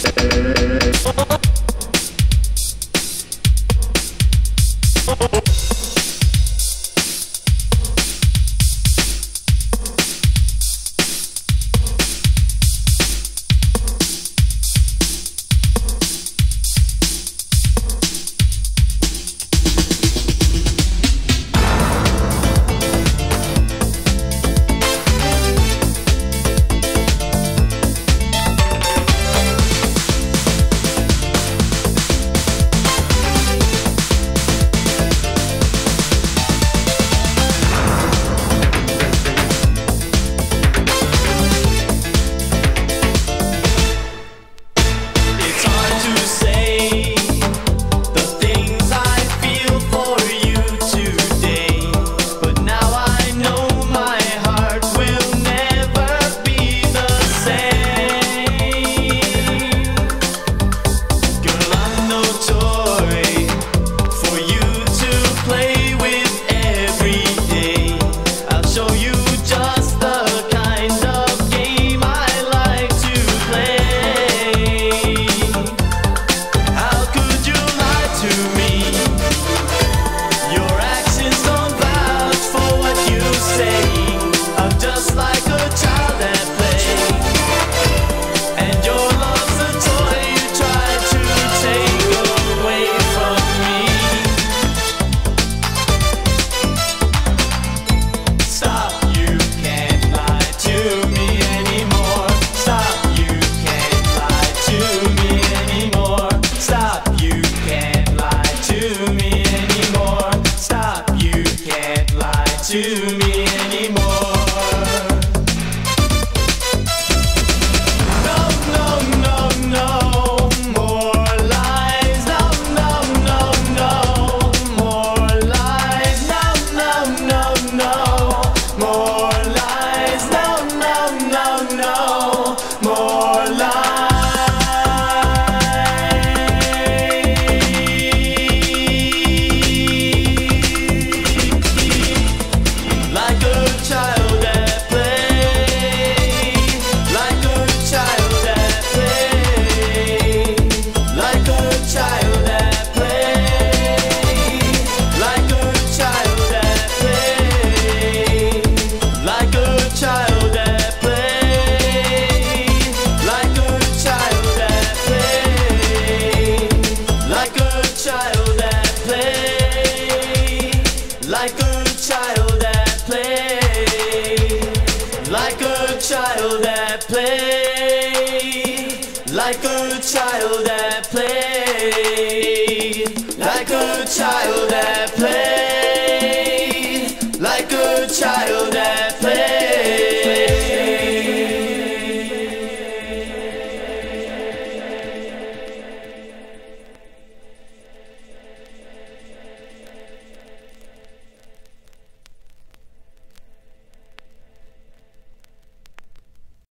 Oh, oh, oh. a child at play. Like a child at play. Like a child at